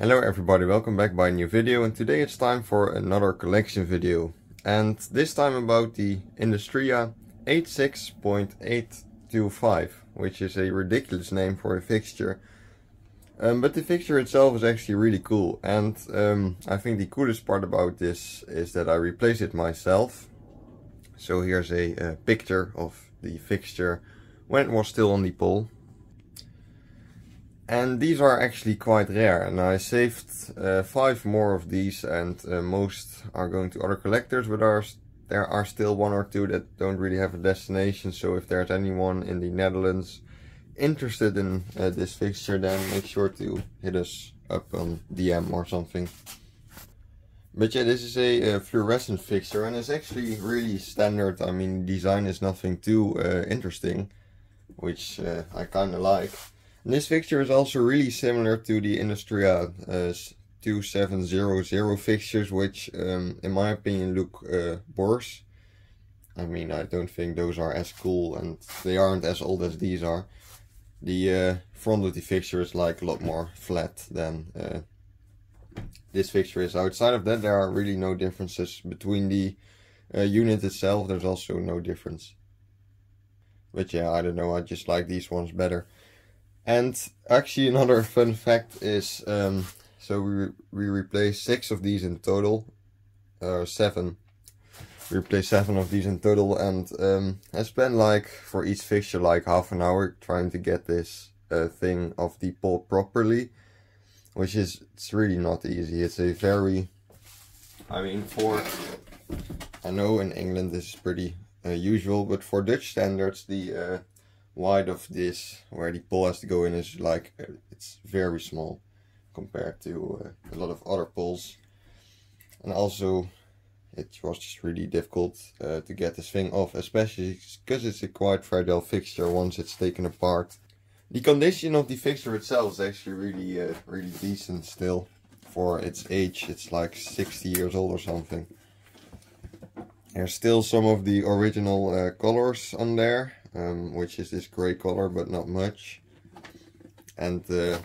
Hello everybody, welcome back by a new video and today it's time for another collection video. And this time about the Industria 86.825 which is a ridiculous name for a fixture. Um, but the fixture itself is actually really cool and um, I think the coolest part about this is that I replaced it myself. So here's a, a picture of the fixture when it was still on the pole and these are actually quite rare and I saved uh, five more of these and uh, most are going to other collectors but are, there are still one or two that don't really have a destination so if there's anyone in the Netherlands interested in uh, this fixture then make sure to hit us up on DM or something. But yeah, this is a, a fluorescent fixture and it's actually really standard. I mean, design is nothing too uh, interesting, which uh, I kind of like. And this fixture is also really similar to the Industria uh, 2700 fixtures, which um, in my opinion look uh, worse. I mean, I don't think those are as cool and they aren't as old as these are. The uh, front of the fixture is like a lot more flat than uh, this fixture is. Outside of that, there are really no differences between the uh, unit itself. There's also no difference. But yeah, I don't know, I just like these ones better. And actually another fun fact is, um, so we, we replaced six of these in total, or seven. We replaced seven of these in total and um, I spent like, for each fixture, like half an hour trying to get this uh, thing off the pole properly. Which is, it's really not easy. It's a very, I mean for, I know in England this is pretty uh, usual, but for Dutch standards the uh, wide of this where the pole has to go in is like it's very small compared to uh, a lot of other poles and also it was just really difficult uh, to get this thing off especially because it's a quite fragile fixture once it's taken apart. The condition of the fixture itself is actually really uh, really decent still. For its age it's like 60 years old or something. There's still some of the original uh, colors on there um, which is this gray color but not much. And uh,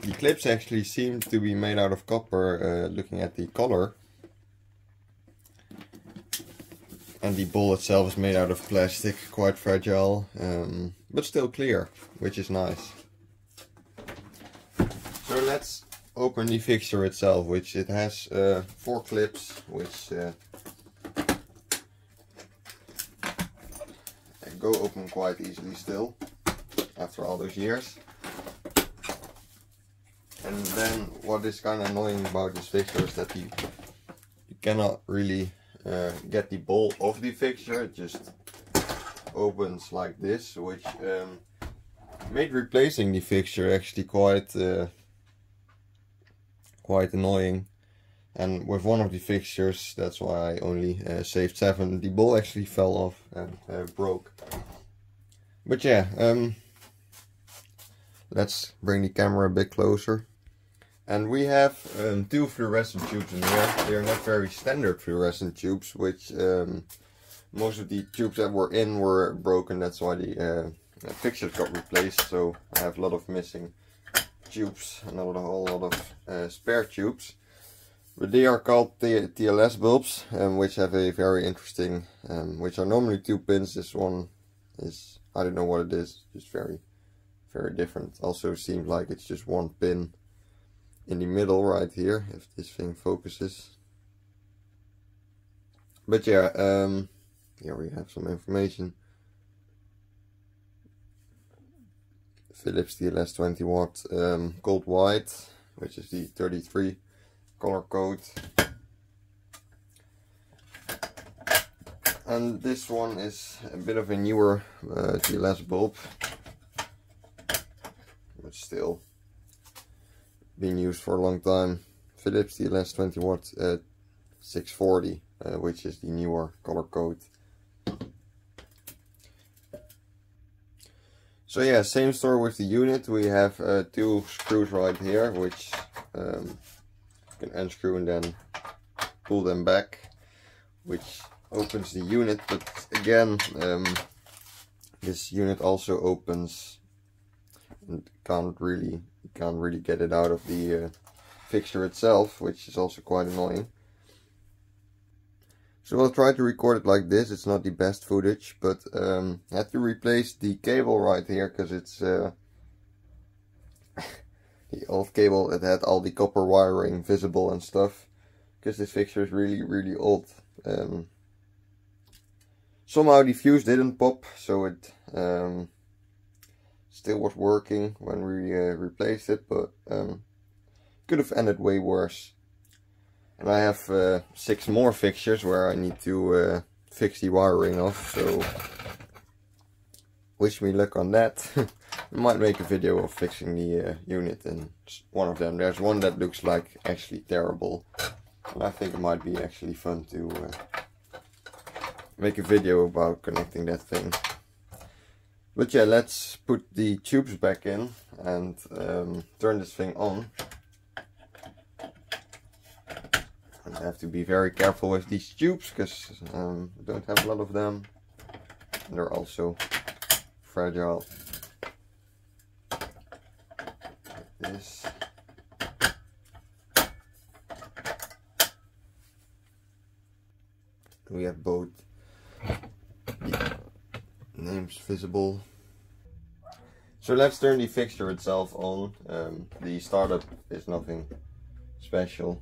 the clips actually seem to be made out of copper uh, looking at the color. And the ball itself is made out of plastic quite fragile um, but still clear which is nice. So let's open the fixture itself which it has uh, four clips which go open quite easily still after all those years. And then what is kind of annoying about this fixture is that you, you cannot really uh, get the ball off the fixture. It just opens like this, which um, made replacing the fixture actually quite uh, quite annoying. And with one of the fixtures, that's why I only uh, saved 7, the ball actually fell off and uh, broke. But yeah, um, let's bring the camera a bit closer. And we have um, two fluorescent tubes in here. They are not very standard fluorescent tubes, which um, most of the tubes that were in were broken. That's why the uh, fixtures got replaced. So I have a lot of missing tubes and a whole lot of uh, spare tubes. But they are called TLS bulbs, um, which have a very interesting, um, which are normally two pins. This one is, I don't know what it is, just very, very different. Also seems like it's just one pin in the middle right here, if this thing focuses. But yeah, um, here we have some information. Philips TLS 20 watt um, gold white, which is the 33 color code. And this one is a bit of a newer uh, TLS bulb, but still been used for a long time. Philips TLS 20 watt uh, 640, uh, which is the newer color code. So yeah, same story with the unit. We have uh, two screws right here, which um, can unscrew and then pull them back which opens the unit but again um, this unit also opens and can't really can't really get it out of the uh, fixture itself, which is also quite annoying. So I'll try to record it like this, it's not the best footage, but um, I had to replace the cable right here, because it's uh, the old cable that had all the copper wiring visible and stuff, because this fixture is really, really old. Um, somehow the fuse didn't pop, so it um, still was working when we uh, replaced it, but um, could have ended way worse. And I have uh, six more fixtures where I need to uh, fix the wiring off, so wish me luck on that. I might make a video of fixing the uh, unit and one of them. There's one that looks like actually terrible. And I think it might be actually fun to uh, make a video about connecting that thing. But yeah, let's put the tubes back in and um, turn this thing on. And I have to be very careful with these tubes because um, I don't have a lot of them. And they're also fragile. Like this. We have both names visible. So let's turn the fixture itself on. Um, the startup is nothing special.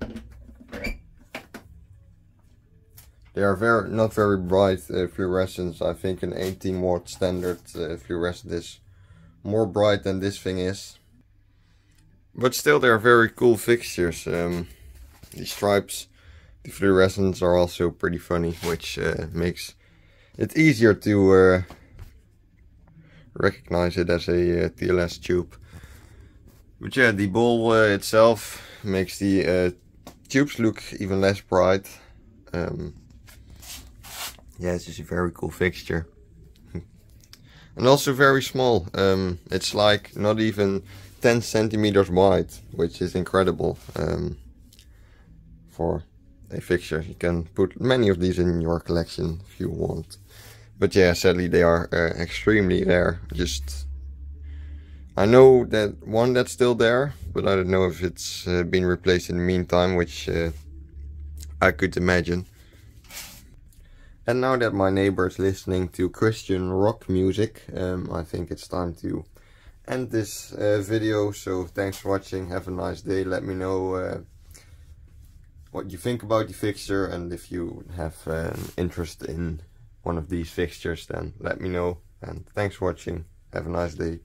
They are very not very bright uh, fluorescents. I think an 18 watt standard uh, fluorescent is more bright than this thing is. But still they are very cool fixtures. Um, the stripes, the fluorescents are also pretty funny, which uh, makes it easier to uh, recognize it as a uh, TLS tube. But yeah, the ball uh, itself makes the uh, tubes look even less bright. Um, yeah, it's just a very cool fixture. and also very small. Um, it's like not even 10 centimeters wide, which is incredible um, for a fixture. You can put many of these in your collection if you want. But yeah, sadly they are uh, extremely rare. Just I know that one that's still there, but I don't know if it's uh, been replaced in the meantime, which uh, I could imagine. And now that my neighbor is listening to Christian rock music, um, I think it's time to end this uh, video. So thanks for watching, have a nice day. Let me know uh, what you think about the fixture. And if you have an interest in one of these fixtures then let me know. And thanks for watching. Have a nice day